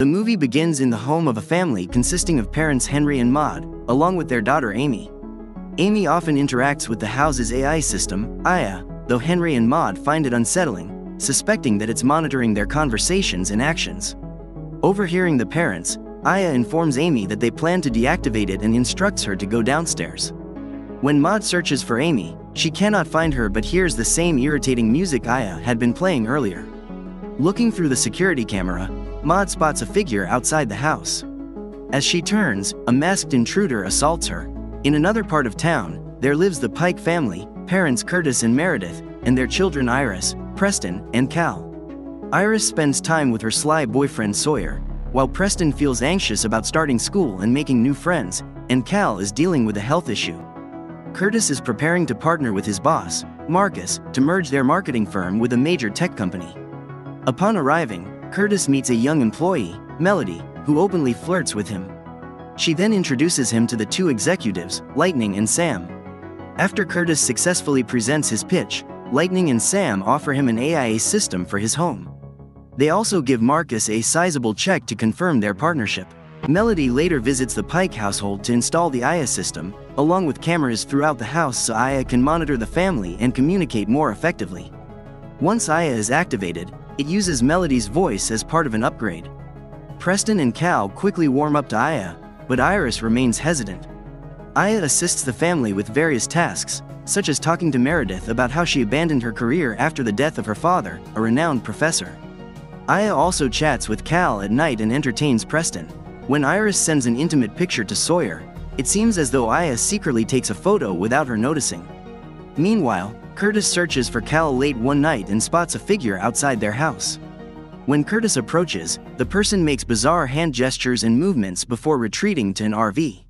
The movie begins in the home of a family consisting of parents Henry and Maud, along with their daughter Amy. Amy often interacts with the house's AI system, Aya, though Henry and Maud find it unsettling, suspecting that it's monitoring their conversations and actions. Overhearing the parents, Aya informs Amy that they plan to deactivate it and instructs her to go downstairs. When Maud searches for Amy, she cannot find her but hears the same irritating music Aya had been playing earlier. Looking through the security camera, Maud spots a figure outside the house. As she turns, a masked intruder assaults her. In another part of town, there lives the Pike family, parents Curtis and Meredith, and their children Iris, Preston, and Cal. Iris spends time with her sly boyfriend Sawyer, while Preston feels anxious about starting school and making new friends, and Cal is dealing with a health issue. Curtis is preparing to partner with his boss, Marcus, to merge their marketing firm with a major tech company. Upon arriving, Curtis meets a young employee, Melody, who openly flirts with him. She then introduces him to the two executives, Lightning and Sam. After Curtis successfully presents his pitch, Lightning and Sam offer him an AIA system for his home. They also give Marcus a sizable check to confirm their partnership. Melody later visits the Pike household to install the Aya system, along with cameras throughout the house so Aya can monitor the family and communicate more effectively. Once Aya is activated, it uses Melody's voice as part of an upgrade. Preston and Cal quickly warm up to Aya, but Iris remains hesitant. Aya assists the family with various tasks, such as talking to Meredith about how she abandoned her career after the death of her father, a renowned professor. Aya also chats with Cal at night and entertains Preston. When Iris sends an intimate picture to Sawyer, it seems as though Aya secretly takes a photo without her noticing. Meanwhile, Curtis searches for Cal late one night and spots a figure outside their house. When Curtis approaches, the person makes bizarre hand gestures and movements before retreating to an RV.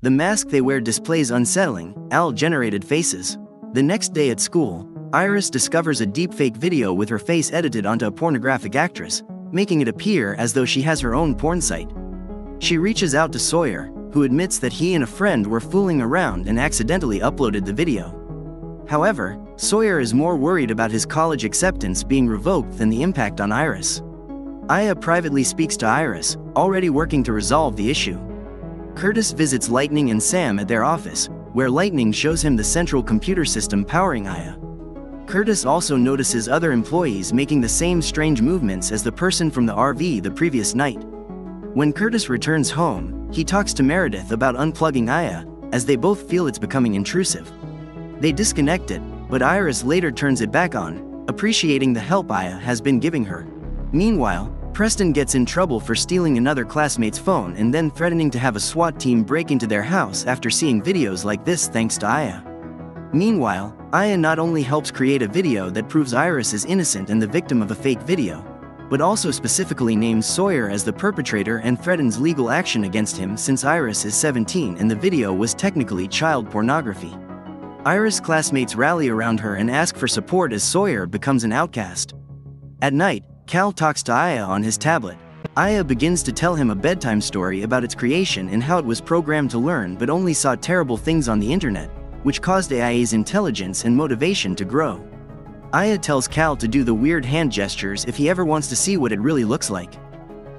The mask they wear displays unsettling, AI generated faces. The next day at school, Iris discovers a deepfake video with her face edited onto a pornographic actress, making it appear as though she has her own porn site. She reaches out to Sawyer, who admits that he and a friend were fooling around and accidentally uploaded the video. However, Sawyer is more worried about his college acceptance being revoked than the impact on Iris. Aya privately speaks to Iris, already working to resolve the issue. Curtis visits Lightning and Sam at their office, where Lightning shows him the central computer system powering Aya. Curtis also notices other employees making the same strange movements as the person from the RV the previous night. When Curtis returns home, he talks to Meredith about unplugging Aya, as they both feel it's becoming intrusive. They disconnect it, but Iris later turns it back on, appreciating the help Aya has been giving her. Meanwhile, Preston gets in trouble for stealing another classmate's phone and then threatening to have a SWAT team break into their house after seeing videos like this thanks to Aya. Meanwhile, Aya not only helps create a video that proves Iris is innocent and the victim of a fake video, but also specifically names Sawyer as the perpetrator and threatens legal action against him since Iris is 17 and the video was technically child pornography. Iris' classmates rally around her and ask for support as Sawyer becomes an outcast. At night, Cal talks to Aya on his tablet. Aya begins to tell him a bedtime story about its creation and how it was programmed to learn but only saw terrible things on the internet, which caused AIA's intelligence and motivation to grow. Aya tells Cal to do the weird hand gestures if he ever wants to see what it really looks like.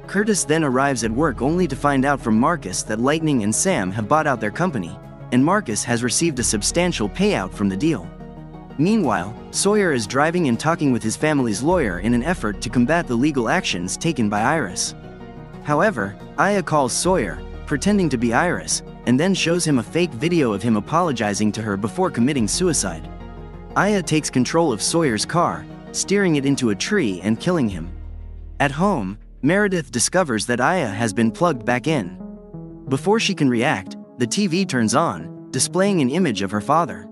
Curtis then arrives at work only to find out from Marcus that Lightning and Sam have bought out their company, and Marcus has received a substantial payout from the deal. Meanwhile, Sawyer is driving and talking with his family's lawyer in an effort to combat the legal actions taken by Iris. However, Aya calls Sawyer, pretending to be Iris, and then shows him a fake video of him apologizing to her before committing suicide. Aya takes control of Sawyer's car, steering it into a tree and killing him. At home, Meredith discovers that Aya has been plugged back in. Before she can react, the TV turns on, displaying an image of her father.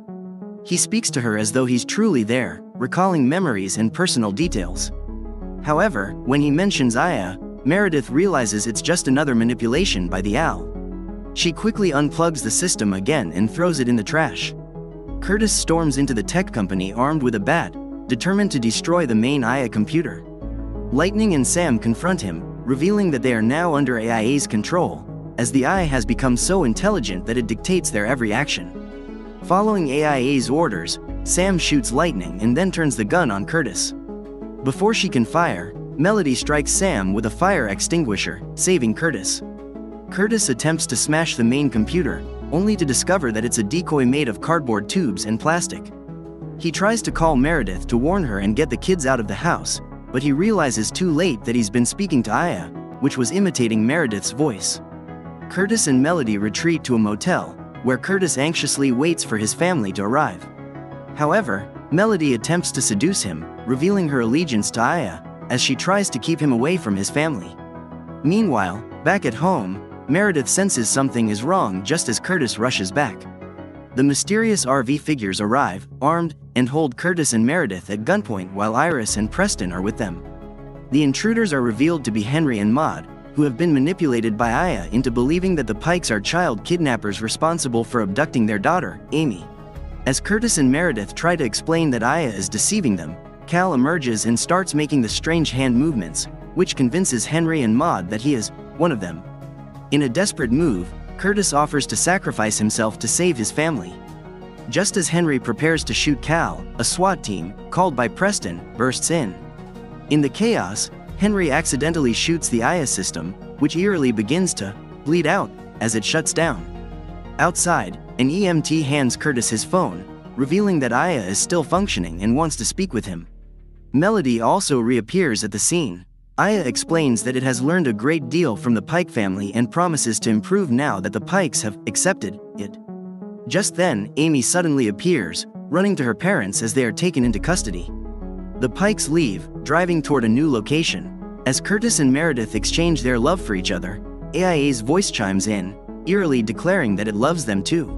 He speaks to her as though he's truly there, recalling memories and personal details. However, when he mentions Aya, Meredith realizes it's just another manipulation by the owl. She quickly unplugs the system again and throws it in the trash. Curtis storms into the tech company armed with a bat, determined to destroy the main Aya computer. Lightning and Sam confront him, revealing that they are now under AIA's control, as the AI has become so intelligent that it dictates their every action. Following AIA's orders, Sam shoots Lightning and then turns the gun on Curtis. Before she can fire, Melody strikes Sam with a fire extinguisher, saving Curtis. Curtis attempts to smash the main computer, only to discover that it's a decoy made of cardboard tubes and plastic. He tries to call Meredith to warn her and get the kids out of the house, but he realizes too late that he's been speaking to Aya, which was imitating Meredith's voice. Curtis and Melody retreat to a motel, where Curtis anxiously waits for his family to arrive. However, Melody attempts to seduce him, revealing her allegiance to Aya, as she tries to keep him away from his family. Meanwhile, back at home, Meredith senses something is wrong just as Curtis rushes back. The mysterious RV figures arrive, armed, and hold Curtis and Meredith at gunpoint while Iris and Preston are with them. The intruders are revealed to be Henry and Maud, who have been manipulated by Aya into believing that the Pikes are child kidnappers responsible for abducting their daughter, Amy. As Curtis and Meredith try to explain that Aya is deceiving them, Cal emerges and starts making the strange hand movements, which convinces Henry and Maud that he is one of them. In a desperate move, Curtis offers to sacrifice himself to save his family. Just as Henry prepares to shoot Cal, a SWAT team, called by Preston, bursts in. In the chaos, Henry accidentally shoots the Aya system, which eerily begins to bleed out as it shuts down. Outside, an EMT hands Curtis his phone, revealing that Aya is still functioning and wants to speak with him. Melody also reappears at the scene. Aya explains that it has learned a great deal from the Pike family and promises to improve now that the Pikes have accepted it. Just then, Amy suddenly appears, running to her parents as they are taken into custody. The Pikes leave, driving toward a new location. As Curtis and Meredith exchange their love for each other, AIA's voice chimes in, eerily declaring that it loves them too.